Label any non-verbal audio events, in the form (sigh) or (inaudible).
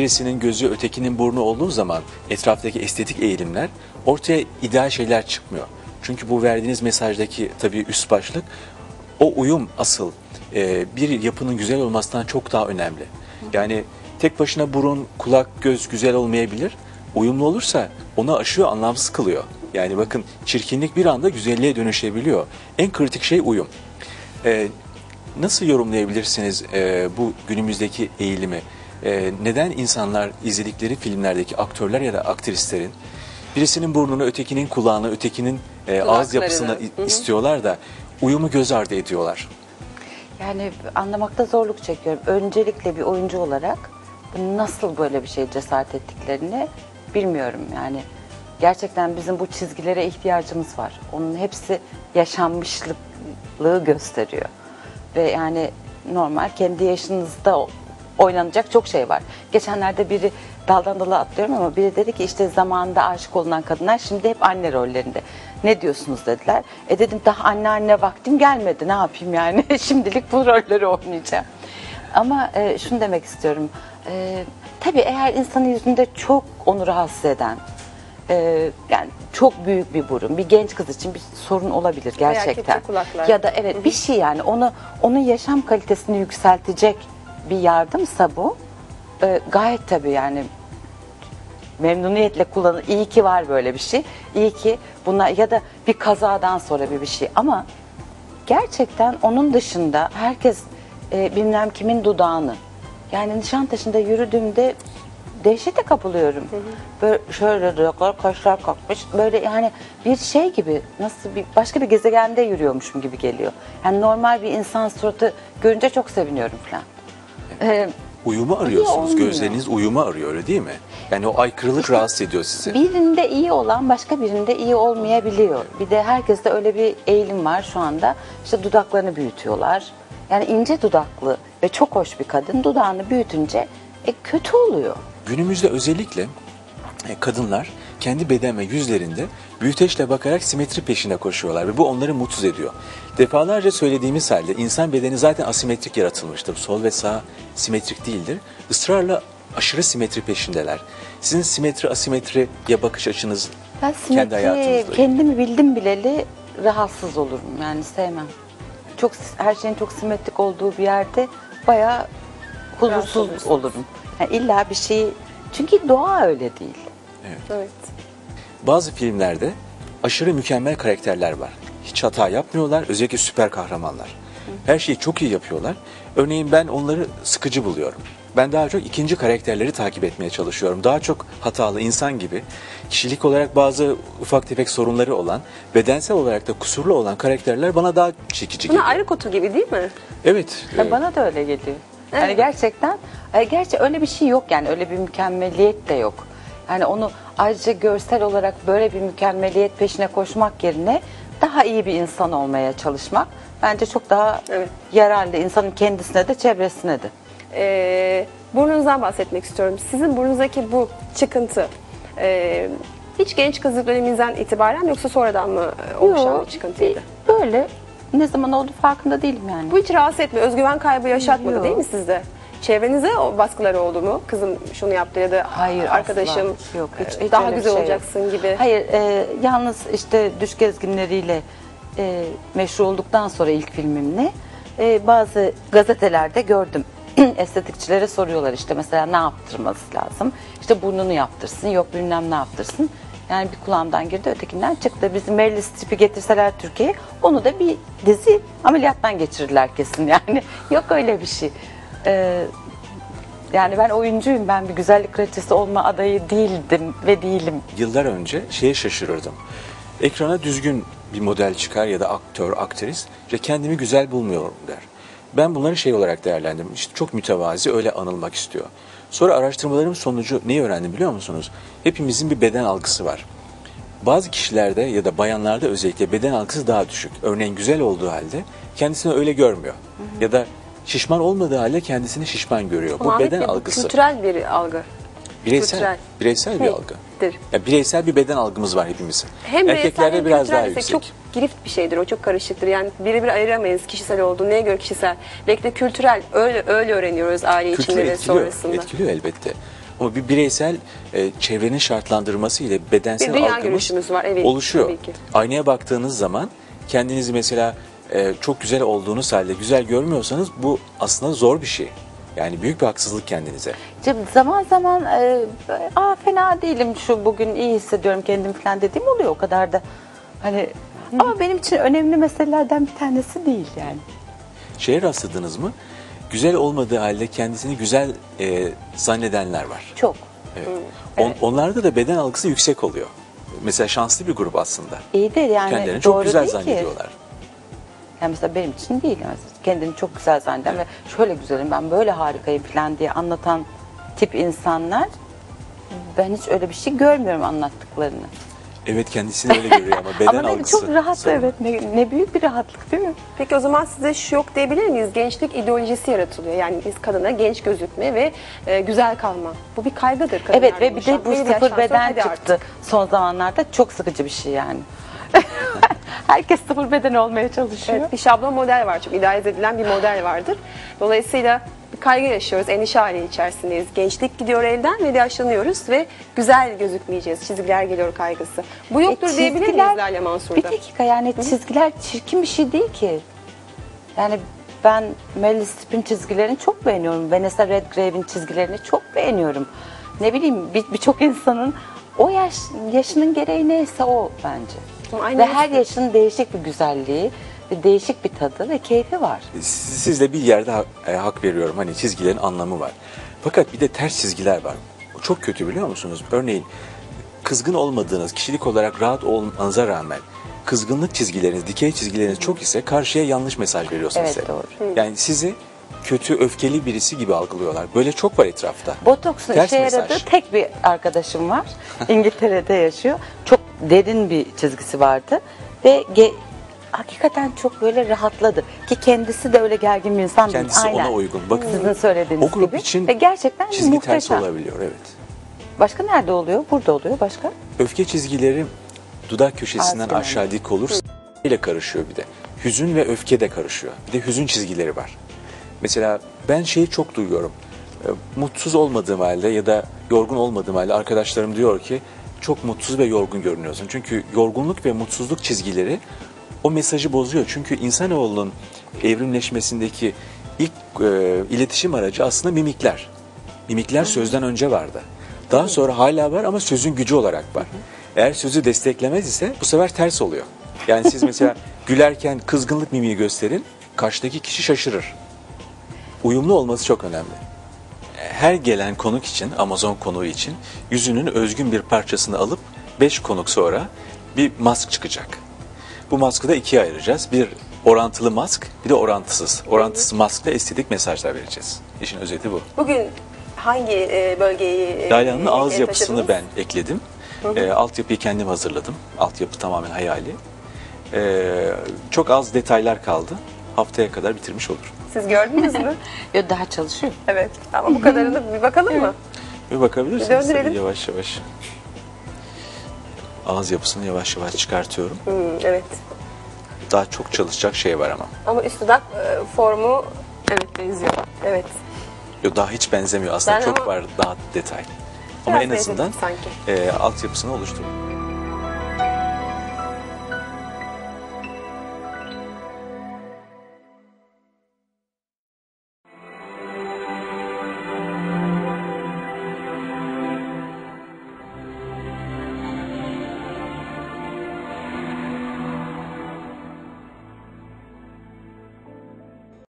birisinin gözü ötekinin burnu olduğu zaman etraftaki estetik eğilimler ortaya ideal şeyler çıkmıyor. Çünkü bu verdiğiniz mesajdaki tabii üst başlık o uyum asıl e, bir yapının güzel olmasından çok daha önemli. Yani tek başına burun, kulak, göz güzel olmayabilir. Uyumlu olursa onu aşıyor, anlamsız kılıyor. Yani bakın çirkinlik bir anda güzelliğe dönüşebiliyor. En kritik şey uyum. E, nasıl yorumlayabilirsiniz e, bu günümüzdeki eğilimi? E, neden insanlar izledikleri filmlerdeki aktörler ya da aktrislerin birisinin burnunu, ötekinin kulağını, ötekinin e, ağız yapısını Dudaklarını. Hı hı. istiyorlar da uyumu göz ardı ediyorlar? Yani anlamakta zorluk çekiyorum. Öncelikle bir oyuncu olarak nasıl böyle bir şey cesaret ettiklerini bilmiyorum. Yani gerçekten bizim bu çizgilere ihtiyacımız var. Onun hepsi yaşanmışlığı gösteriyor. Ve yani normal kendi yaşınızda oynanacak çok şey var. Geçenlerde biri daldan dala atlıyorum ama biri dedi ki işte zamanında aşık olunan kadınlar şimdi hep anne rollerinde. Ne diyorsunuz dediler. E dedim daha anne anne vaktim gelmedi ne yapayım yani (laughs) şimdilik bu rolleri oynayacağım. Ama e, şunu demek istiyorum. E, tabii eğer insanın yüzünde çok onu rahatsız eden e, yani çok büyük bir burun bir genç kız için bir sorun olabilir gerçekten. Ya da evet bir şey yani onu onun yaşam kalitesini yükseltecek bir yardımsa bu e, gayet tabii yani memnuniyetle kullanın. İyi ki var böyle bir şey. İyi ki bunlar ya da bir kazadan sonra bir bir şey ama gerçekten onun dışında herkes e, bilmem kimin dudağını yani Nişantaşı'nda yürüdüğümde dehşete kapılıyorum. Böyle şöyle dudaklar kaşlar kalkmış. Böyle yani bir şey gibi nasıl bir başka bir gezegende yürüyormuşum gibi geliyor. Yani normal bir insan suratı görünce çok seviniyorum falan. Ee, Uyumu arıyorsunuz. olmuyor. Gözleriniz uyumu arıyor öyle değil mi? Yani o aykırılık rahatsız ediyor sizi. Birinde iyi olan başka birinde iyi olmayabiliyor. Bir de herkeste öyle bir eğilim var şu anda. İşte dudaklarını büyütüyorlar. Yani ince dudaklı ve çok hoş bir kadın dudağını büyütünce e, kötü oluyor. Günümüzde özellikle e, kadınlar kendi beden ve yüzlerinde büyüteçle bakarak simetri peşine koşuyorlar ve bu onları mutsuz ediyor. Defalarca söylediğimiz halde insan bedeni zaten asimetrik yaratılmıştır. Sol ve sağ simetrik değildir. Israrla aşırı simetri peşindeler. Sizin simetri asimetriye bakış açınız Ben kendi simetri hayatınızda. kendimi bildim bileli rahatsız olurum yani sevmem. Çok her şeyin çok simetrik olduğu bir yerde bayağı huzursuz olurum. Yani illa bir şey çünkü doğa öyle değil. Evet. Bazı filmlerde aşırı mükemmel karakterler var. Hiç hata yapmıyorlar, özellikle süper kahramanlar. Her şeyi çok iyi yapıyorlar. Örneğin ben onları sıkıcı buluyorum. Ben daha çok ikinci karakterleri takip etmeye çalışıyorum. Daha çok hatalı insan gibi, kişilik olarak bazı ufak tefek sorunları olan, bedensel olarak da kusurlu olan karakterler bana daha çekici Buna geliyor. ayrı kutu gibi değil mi? Evet. Ya bana da öyle geliyor. Yani Evet. gerçekten, e, gerçi öyle bir şey yok yani öyle bir mükemmeliyet de yok. Yani onu ayrıca görsel olarak böyle bir mükemmeliyet peşine koşmak yerine daha iyi bir insan olmaya çalışmak bence çok daha Evet. yararlı insanın kendisine de çevresine de. Ee, burnunuzdan bahsetmek istiyorum. Sizin burnunuzdaki bu çıkıntı e, hiç genç kızlık döneminizden itibaren yoksa sonradan mı e, oluşan Yok, bir çıkıntıydı? Böyle ne zaman oldu farkında değilim yani. Bu hiç rahatsız etmiyor, özgüven kaybı yaşatmadı Yok. değil mi sizde? Çevrenize o baskıları oldu mu? Kızım şunu yaptı ya da Hayır arkadaşım asla. yok hiç, hiç daha güzel şey yok. olacaksın gibi. Hayır e, yalnız işte düş gezginleriyle e, meşhur olduktan sonra ilk filmimle e, bazı gazetelerde gördüm. (clears throat) Estetikçilere soruyorlar işte mesela ne yaptırması lazım. İşte burnunu yaptırsın yok bilmem ne yaptırsın. Yani bir kulağımdan girdi ötekinden çıktı. Bizim Meryl Streep'i getirseler Türkiye'ye onu da bir dizi ameliyattan geçirirler kesin yani. (laughs) yok öyle bir şey. E, yani ben oyuncuyum. Ben bir güzellik kraliçesi olma adayı değildim ve değilim. yıllar önce şeye şaşırırdım. Ekrana düzgün bir model çıkar ya da aktör, aktris ve kendimi güzel bulmuyorum der. Ben bunları şey olarak değerlendirdim. İşte çok mütevazi öyle anılmak istiyor. Sonra araştırmalarım sonucu neyi öğrendim biliyor musunuz? Hepimizin bir beden algısı var. Bazı kişilerde ya da bayanlarda özellikle beden algısı daha düşük. Örneğin güzel olduğu halde kendisini öyle görmüyor. Ya da şişman olmadığı halde kendisini şişman görüyor. Bu Muhammed beden Bey, bu algısı. kültürel bir algı. Bireysel, kültürel. bireysel bir algı. Ya bireysel bir beden algımız var hepimizin. Hem Erkeklerde hem biraz kültürel daha yüksek. çok girift bir şeydir o çok karışıktır. Yani biri bir ayıramayız kişisel olduğu neye göre kişisel. Belki de kültürel öyle öyle öğreniyoruz aile Kültür içinde ve etkiliyor, sonrasında. etkiliyor elbette. Ama bir bireysel e, çevrenin şartlandırması ile bedensel Bir dünya algımız görüşümüz var, evet, oluşuyor. tabii ki. Aynaya baktığınız zaman kendinizi mesela e, çok güzel olduğunuz halde güzel görmüyorsanız bu aslında zor bir şey. Yani büyük bir haksızlık kendinize. Zaman zaman e, aa fena değilim şu bugün iyi hissediyorum kendim falan dediğim oluyor o kadar da hani ama benim için önemli meselelerden bir tanesi değil yani. Şeye rastladınız mı? Güzel olmadığı halde kendisini güzel e, zannedenler var. Çok. Evet. On- onlarda da beden algısı yüksek oluyor. Mesela şanslı bir grup aslında. İyi de yani Kendilerini doğru çok güzel değil ki. Yani mesela benim için değil. Yani kendini çok güzel zanneden ve şöyle güzelim ben böyle harikayım falan diye anlatan tip insanlar ben hiç öyle bir şey görmüyorum anlattıklarını. Evet kendisini öyle görüyor ama beden (laughs) Ama algısı. çok rahat sorun. evet. Ne, ne büyük bir rahatlık değil mi? Peki o zaman size şu yok diyebilir miyiz? Gençlik ideolojisi yaratılıyor. Yani biz kadına genç gözükme ve e, güzel kalma. Bu bir kaygıdır kadınlarda Evet ve bir de bu sıfır sonra beden çıktı artık. son zamanlarda. Çok sıkıcı bir şey yani. (laughs) Herkes sıfır beden olmaya çalışıyor. Evet, bir şablon model var. Çok idealize edilen bir model vardır. Dolayısıyla bir kaygı yaşıyoruz. Endişe hali içerisindeyiz. Gençlik gidiyor elden ve yaşlanıyoruz ve güzel gözükmeyeceğiz. Çizgiler geliyor kaygısı. Bu yoktur E, diyebilir miyiz Lale Mansur'da? Bir dakika yani çizgiler çirkin bir şey değil ki. Yani ben Meryl Streep'in çizgilerini çok beğeniyorum. Vanessa Redgrave'in çizgilerini çok beğeniyorum. Ne bileyim bir- birçok insanın o yaş yaşının gereği neyse o bence. Ama aynı ve her yaşın değişik bir güzelliği, ve değişik bir tadı ve keyfi var. Siz- Sizle bir yerde ha- e, hak veriyorum. Hani çizgilerin anlamı var. Fakat bir de ters çizgiler var. O çok kötü biliyor musunuz? Örneğin kızgın olmadığınız, kişilik olarak rahat olmanıza rağmen kızgınlık çizgileriniz, dikey çizgileriniz çok ise karşıya yanlış mesaj veriyorsunuz Evet, size. doğru. Yani sizi kötü, öfkeli birisi gibi algılıyorlar. Böyle çok var etrafta. Botoksun Ters işe mesaj. yaradığı tek bir arkadaşım var. İngiltere'de yaşıyor. Çok derin bir çizgisi vardı. Ve ge- hakikaten çok böyle rahatladı. Ki kendisi de öyle gergin bir insan değil. Kendisi ona uygun. Bakın Sizin söylediğiniz o grup gibi. için Ve gerçekten çizgi ters muhteşem. olabiliyor. Evet. Başka nerede oluyor? Burada oluyor. Başka? Öfke çizgileri dudak köşesinden Arkadan. aşağı dik olur. ile karışıyor bir de. Hüzün ve öfke de karışıyor. Bir de hüzün çizgileri var. Mesela ben şeyi çok duyuyorum. E, Mutsuz olmadığım halde ya da yorgun olmadığım halde arkadaşlarım diyor ki çok mutsuz ve yorgun görünüyorsun. Çünkü yorgunluk ve mutsuzluk çizgileri o mesajı bozuyor. Çünkü insanoğlunun evrimleşmesindeki ilk e, iletişim aracı aslında mimikler. Mimikler sözden önce vardı. Daha sonra hala var ama sözün gücü olarak var. Eğer sözü desteklemez ise bu sefer ters oluyor. Yani siz mesela (laughs) gülerken kızgınlık mimiği gösterin, karşıdaki kişi şaşırır. Uyumlu olması çok önemli. Her gelen konuk için, Amazon konuğu için yüzünün özgün bir parçasını alıp 5 konuk sonra bir mask çıkacak. Bu maskı da ikiye ayıracağız. Bir orantılı mask, bir de orantısız. Orantısız maskla estetik mesajlar vereceğiz. İşin özeti bu. Bugün hangi e, bölgeyi e, Lale Hanım'ın ağız e, yapısını ben ekledim. Ee, altyapıyı kendim hazırladım. Altyapı tamamen hayali. Ee, çok az detaylar kaldı. Haftaya kadar bitirmiş olur. Siz gördünüz mü? (laughs) Yo, daha çalışıyor. evet. Ama bu kadarını bir bakalım mı? Bir bakabilirsiniz Döndürelim. tabii yavaş yavaş. Ağız yapısını yavaş yavaş çıkartıyorum. Hmm, evet. Daha çok çalışacak şey var ama. Ama üst dudak e, formu evet benziyor. Evet. Yo, daha hiç benzemiyor. Aslında Ben çok ama- var daha detay. Ama Biraz en azından benzedik sanki. e, altyapısını oluşturdum.